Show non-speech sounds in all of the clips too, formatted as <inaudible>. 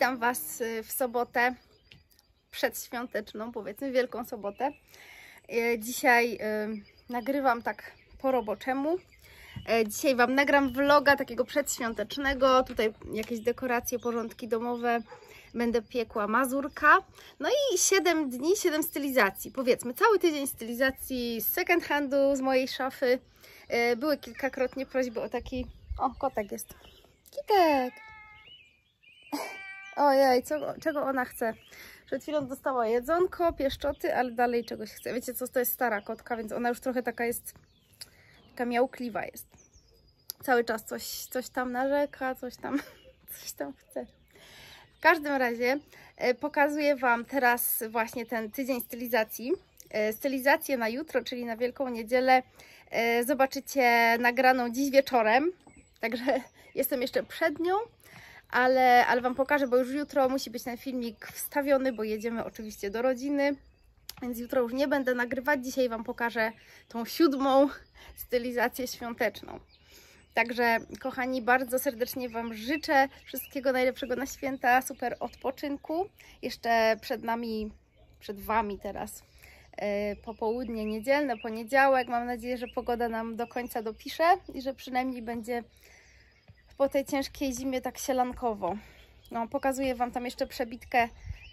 witam Was y, w sobotę przedświąteczną, powiedzmy Wielką Sobotę. Y, Dzisiaj y, nagrywam tak po roboczemu. Dzisiaj Wam nagram vloga takiego przedświątecznego, tutaj jakieś dekoracje, porządki domowe, będę piekła mazurka. No i 7 dni, 7 stylizacji, powiedzmy cały tydzień stylizacji z second handu, z mojej szafy. Były kilkakrotnie prośby o taki, o kotek jest, kitek. Ojej, co, czego ona chce? Przed chwilą dostała jedzonko, pieszczoty, ale dalej czegoś chce. Wiecie co, to jest stara kotka, więc ona już trochę taka jest, taka miałkliwa jest. Cały czas coś, coś tam narzeka, coś tam, <laughs> coś tam chce. W każdym razie e, pokazuję Wam teraz właśnie ten tydzień stylizacji. E, Stylizację na jutro, czyli na Wielką Niedzielę e, zobaczycie nagraną dziś wieczorem. Także <laughs> jestem jeszcze przed nią ale, ale Wam pokażę, bo już jutro musi być ten filmik wstawiony, bo jedziemy oczywiście do rodziny, więc jutro już nie będę nagrywać. Dzisiaj Wam pokażę tą siódmą stylizację świąteczną. Także, kochani, bardzo serdecznie Wam życzę wszystkiego najlepszego na święta, super odpoczynku. Jeszcze przed nami, przed Wami teraz yy, popołudnie niedzielne, poniedziałek. Mam nadzieję, że pogoda nam do końca dopisze i że przynajmniej będzie po tej ciężkiej zimie tak sielankowo. No, pokazuję Wam tam jeszcze przebitkę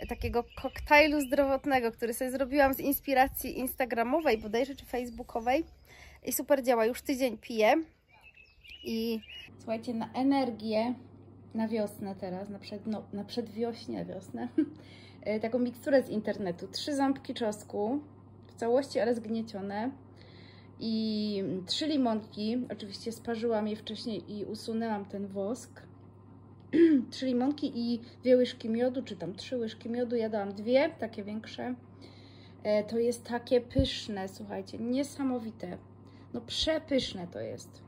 takiego koktajlu zdrowotnego, który sobie zrobiłam z inspiracji instagramowej, bodajże czy facebookowej. I super działa, już tydzień piję. I słuchajcie, na energię, na wiosnę teraz, na, przed, no, na przedwiośnie, wiosnę, <laughs> taką miksturę z internetu. Trzy ząbki czosnku, w całości, ale zgniecione i trzy limonki. Oczywiście sparzyłam je wcześniej i usunęłam ten wosk. <clears throat> trzy limonki i dwie łyżki miodu, czy tam trzy łyżki miodu. Ja dałam dwie, takie większe. E, to jest takie pyszne, słuchajcie, niesamowite. No przepyszne to jest.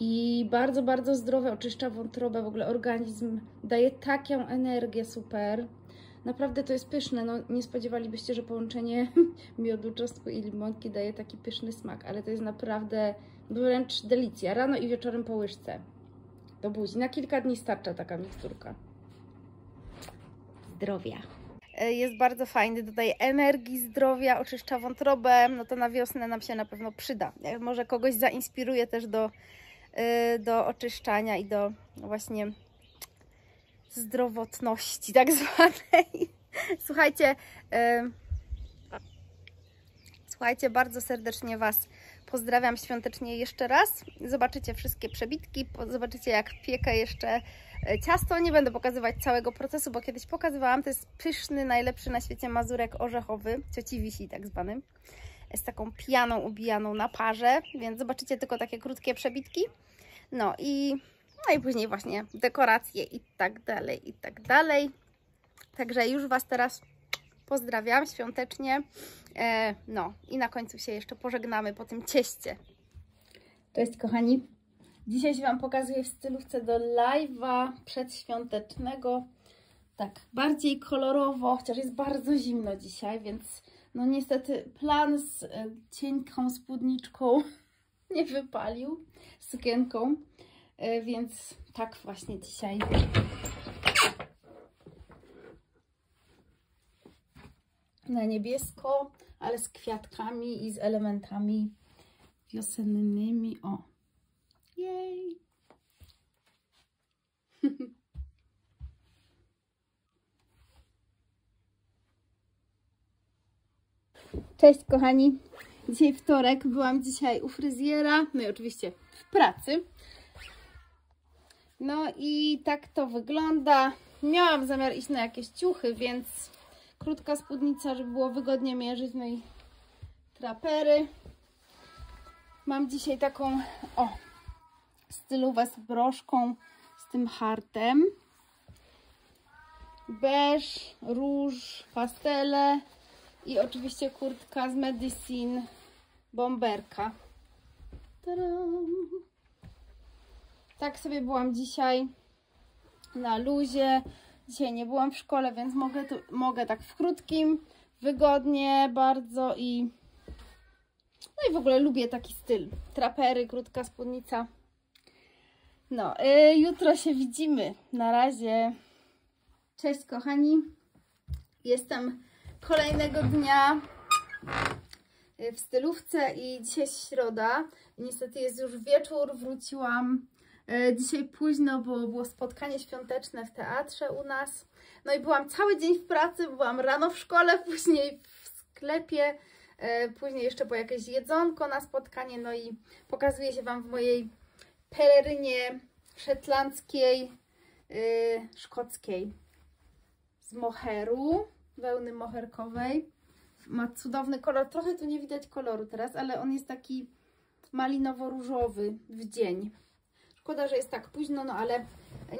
I bardzo, bardzo zdrowe, oczyszcza wątrobę, w ogóle organizm daje taką energię super. Naprawdę to jest pyszne. No, nie spodziewalibyście, że połączenie <laughs> miodu, czosnku i limonki daje taki pyszny smak, ale to jest naprawdę wręcz delicja. Rano i wieczorem po łyżce do buzi. Na kilka dni starcza taka miksturka. Zdrowia. Jest bardzo fajny, dodaje energii, zdrowia, oczyszcza wątrobę. No to na wiosnę nam się na pewno przyda. Może kogoś zainspiruje też do, do oczyszczania i do właśnie zdrowotności tak zwanej. <laughs> Słuchajcie, yy, słuchajcie, bardzo serdecznie Was pozdrawiam świątecznie jeszcze raz. Zobaczycie wszystkie przebitki, zobaczycie jak piekę jeszcze ciasto. Nie będę pokazywać całego procesu, bo kiedyś pokazywałam. To jest pyszny, najlepszy na świecie mazurek orzechowy, cioci wisi tak zwany. Z taką pianą ubijaną na parze, więc zobaczycie tylko takie krótkie przebitki. No i no i później właśnie dekoracje i tak dalej, i tak dalej. Także już Was teraz pozdrawiam świątecznie. E, no i na końcu się jeszcze pożegnamy po tym cieście. Cześć kochani. Dzisiaj się Wam pokazuję w stylówce do live'a przedświątecznego. Tak, bardziej kolorowo, chociaż jest bardzo zimno dzisiaj, więc no niestety plan z e, cienką spódniczką <laughs> nie wypalił, sukienką. Więc tak właśnie dzisiaj na niebiesko, ale z kwiatkami i z elementami wiosennymi. O! Jej! <laughs> Cześć kochani! Dzisiaj wtorek, byłam dzisiaj u fryzjera, no i oczywiście w pracy. No i tak to wygląda. Miałam zamiar iść na jakieś ciuchy, więc krótka spódnica, żeby było wygodnie mierzyć. No i trapery. Mam dzisiaj taką, o, stylówę z broszką, z tym hartem. Beż, róż, pastele i oczywiście kurtka z Medicine Bomberka. Tadam! Tak sobie byłam dzisiaj na luzie. Dzisiaj nie byłam w szkole, więc mogę, tu, mogę tak w krótkim, wygodnie bardzo i no i w ogóle lubię taki styl. Trapery, krótka spódnica. No, y, jutro się widzimy. Na razie. Cześć kochani. Jestem kolejnego dnia y, w stylówce i dzisiaj środa. Niestety jest już wieczór, wróciłam dzisiaj późno, bo było spotkanie świąteczne w teatrze u nas. No i byłam cały dzień w pracy, byłam rano w szkole, <laughs> później w sklepie, y, później jeszcze po jakieś jedzonko na spotkanie, no i pokazuję się Wam w mojej pelerynie szetlandzkiej, yy, szkockiej z moheru, wełny moherkowej. Ma cudowny kolor, trochę tu nie widać koloru teraz, ale on jest taki malinowo-różowy w dzień. Szkoda, że jest tak późno, no ale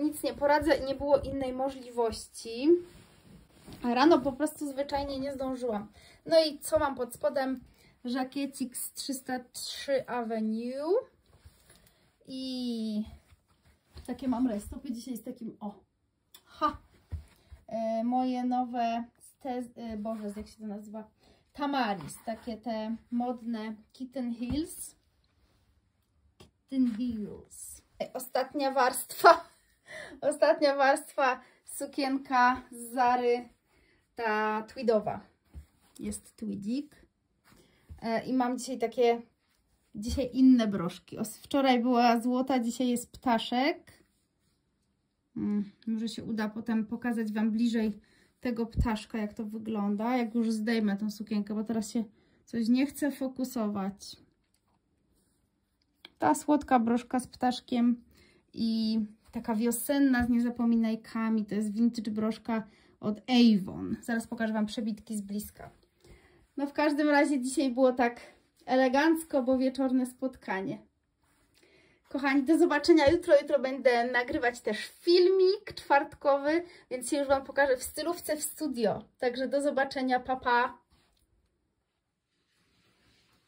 nic nie poradzę nie było innej możliwości. Rano po prostu zwyczajnie nie zdążyłam. No i co mam pod spodem? Żakiecik z 303 Avenue. I takie mam rajstopy. Dzisiaj z takim, o, ha, e, moje nowe, te, e, Boże, jak się to nazywa? Tamaris, takie te modne Kitten Heels. Kitten Heels. Ostatnia warstwa, <laughs> ostatnia warstwa sukienka z Zary, ta tweedowa. Jest tweedik. E, I mam dzisiaj takie Dzisiaj inne broszki. Wczoraj była złota, dzisiaj jest ptaszek. Hmm, może się uda potem pokazać Wam bliżej tego ptaszka, jak to wygląda. Jak już zdejmę tą sukienkę, bo teraz się coś nie chce fokusować. Ta słodka broszka z ptaszkiem i taka wiosenna z niezapominajkami. To jest vintage broszka od Avon. Zaraz pokażę Wam przebitki z bliska. No w każdym razie dzisiaj było tak elegancko, bo wieczorne spotkanie. Kochani, do zobaczenia jutro. Jutro będę nagrywać też filmik czwartkowy, więc się już Wam pokażę w stylówce w studio. Także do zobaczenia, papa. Pa.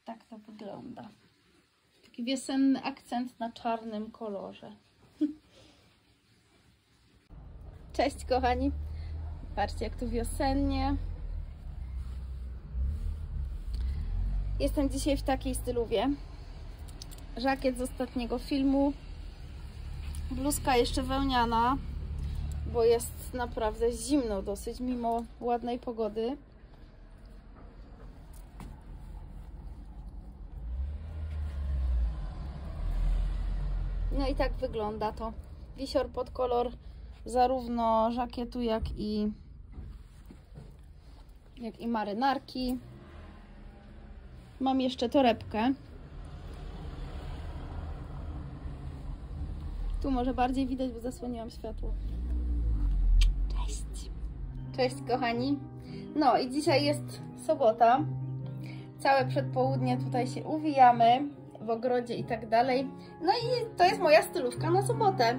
Tak to wygląda. Taki wiosenny akcent na czarnym kolorze. <laughs> Cześć kochani. Patrzcie jak tu wiosennie. Jestem dzisiaj w takiej styluwie. Żakiet z ostatniego filmu. Bluzka jeszcze wełniana, bo jest naprawdę zimno dosyć, mimo ładnej pogody. No i tak wygląda to. Wisior pod kolor zarówno żakietu, jak i jak i marynarki. Mam jeszcze torebkę. Tu może bardziej widać, bo zasłoniłam światło. Cześć! Cześć kochani. No i dzisiaj jest sobota. Całe przedpołudnie tutaj się uwijamy w ogrodzie i tak dalej. No i to jest moja stylówka na sobotę.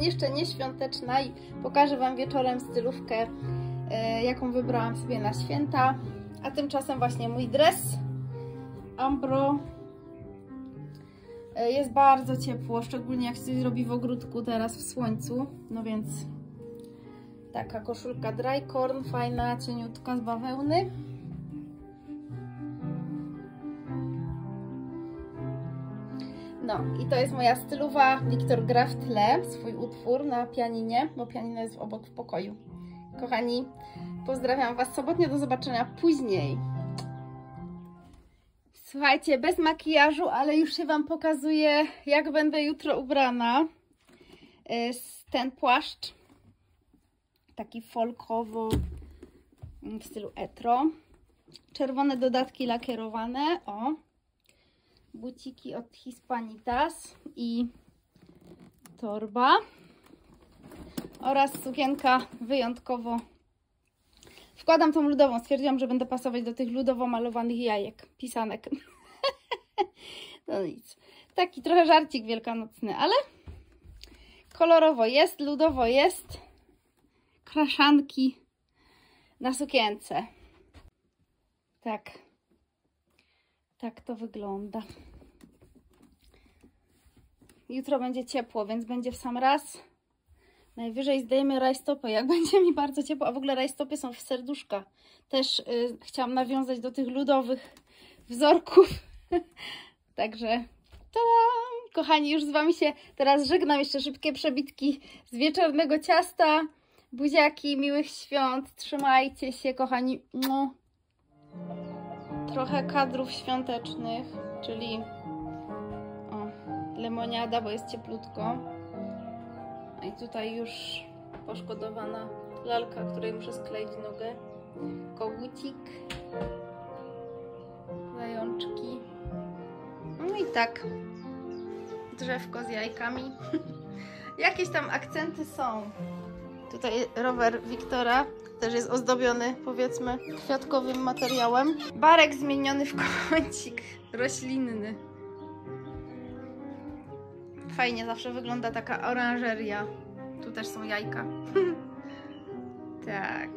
Jeszcze nie świąteczna i pokażę Wam wieczorem stylówkę, e, jaką wybrałam sobie na święta. A tymczasem właśnie mój dres Ambro. E, jest bardzo ciepło, szczególnie jak się robi w ogródku teraz w słońcu. No więc taka koszulka drycorn, fajna, cieniutka z bawełny. No i to jest moja stylowa Wiktor gra w tle, swój utwór na pianinie, bo pianino jest obok w pokoju. Kochani, pozdrawiam Was sobotnie, do zobaczenia później. Słuchajcie, bez makijażu, ale już się Wam pokazuję, jak będę jutro ubrana. Ten płaszcz, taki folkowo w stylu etro. Czerwone dodatki lakierowane, o. Buciki od Hispanitas i torba. Oraz sukienka wyjątkowo Wkładam tą ludową. Stwierdziłam, że będę pasować do tych ludowo malowanych jajek, pisanek. <laughs> no nic. Taki trochę żarcik wielkanocny, ale kolorowo jest, ludowo jest. Kraszanki na sukience. Tak. Tak to wygląda. Jutro będzie ciepło, więc będzie w sam raz. Najwyżej zdejmę rajstopy, jak <laughs> będzie mi bardzo ciepło, a w ogóle rajstopy są w serduszka. Też y, chciałam nawiązać do tych ludowych wzorków. <laughs> Także tada! Kochani, już z Wami się teraz żegnam. Jeszcze szybkie przebitki z wieczornego ciasta. Buziaki, miłych świąt. Trzymajcie się, kochani. Trochę kadrów świątecznych, czyli o, lemoniada, bo jest cieplutko. No I tutaj już poszkodowana lalka, której muszę skleić nogę. Kogucik. Zajączki. No i tak. Drzewko z jajkami. <laughs> Jakieś tam akcenty są. Tutaj rower Wiktora też jest ozdobiony, powiedzmy, kwiatkowym materiałem. Barek zmieniony w kącik roślinny. Fajnie zawsze wygląda taka oranżeria. Tu też są jajka. <laughs> tak.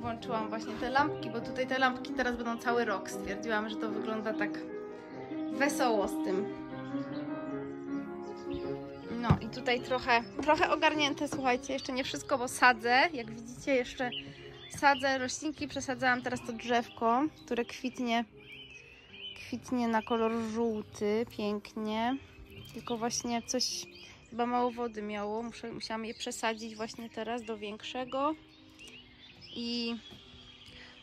Włączyłam właśnie te lampki, bo tutaj te lampki teraz będą cały rok. Stwierdziłam, że to wygląda tak wesoło z tym. No i tutaj trochę, trochę ogarnięte, słuchajcie, jeszcze nie wszystko, bo sadzę. Jak widzicie, jeszcze sadzę roślinki, przesadzałam teraz to drzewko, które kwitnie, kwitnie na kolor żółty, pięknie. Tylko właśnie coś, chyba mało wody miało, Muszę, musiałam je przesadzić właśnie teraz do większego. I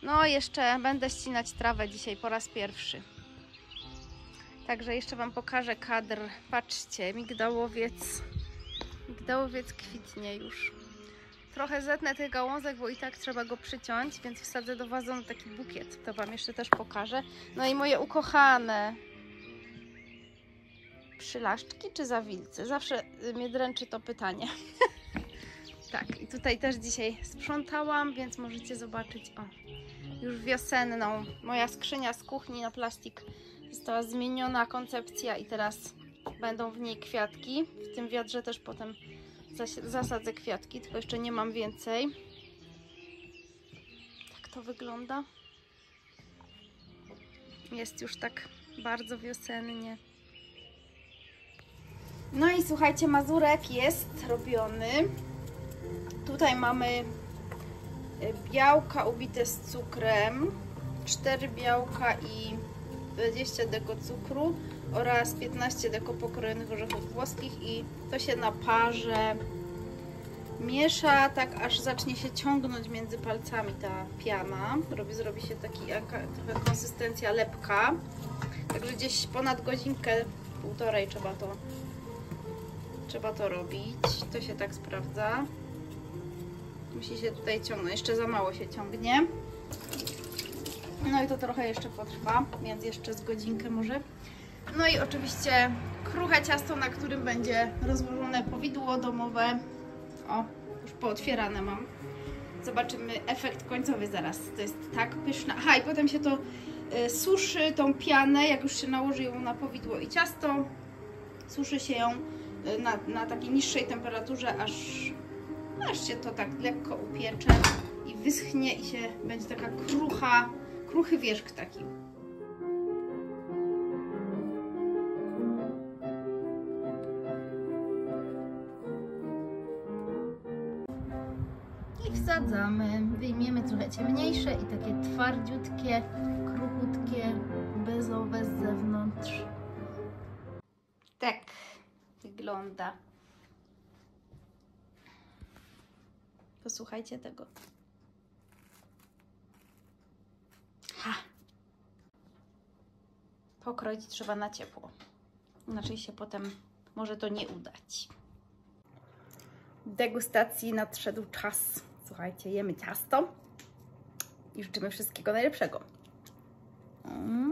no jeszcze będę ścinać trawę dzisiaj po raz pierwszy. Także jeszcze Wam pokażę kadr. Patrzcie, migdałowiec. Migdałowiec kwitnie już. Trochę zetnę tych gałązek, bo i tak trzeba go przyciąć, więc wsadzę do wazonu taki bukiet. To Wam jeszcze też pokażę. No i moje ukochane przylaszczki czy zawilcy? Zawsze mnie dręczy to pytanie. <laughs> tak, i tutaj też dzisiaj sprzątałam, więc możecie zobaczyć, o, już wiosenną. Moja skrzynia z kuchni na plastik Została zmieniona koncepcja i teraz będą w niej kwiatki. W tym wiadrze też potem zasadzę kwiatki, tylko jeszcze nie mam więcej. Tak to wygląda. Jest już tak bardzo wiosennie. No i słuchajcie, mazurek jest robiony. Tutaj mamy e, białka ubite z cukrem, cztery białka i 20 deko cukru oraz 15 deko pokrojonych orzechów włoskich i to się na parze miesza tak aż zacznie się ciągnąć między palcami ta piana. Robi, zrobi się taki trochę konsystencja lepka. Także gdzieś ponad godzinkę, półtorej trzeba to trzeba to robić. To się tak sprawdza. Musi się tutaj ciągnąć. Jeszcze za mało się ciągnie. No i to trochę jeszcze potrwa, więc jeszcze z godzinkę może. No i oczywiście kruche ciasto, na którym będzie rozłożone powidło domowe. O, już pootwierane mam. Zobaczymy efekt końcowy zaraz. To jest tak pyszne. Aha, i potem się to y, suszy, tą pianę, jak już się nałoży ją na powidło i ciasto, suszy się ją y, na, na takiej niższej temperaturze, aż, aż się to tak lekko upiecze i wyschnie i się będzie taka krucha, kruchy wierzch taki. I wsadzamy. Wyjmiemy trochę ciemniejsze i takie twardziutkie, kruchutkie, bezowe z zewnątrz. Tak wygląda. Posłuchajcie tego. Pokroić trzeba na ciepło. Inaczej się potem może to nie udać. Degustacji nadszedł czas. Słuchajcie, jemy ciasto i życzymy wszystkiego najlepszego. Mm.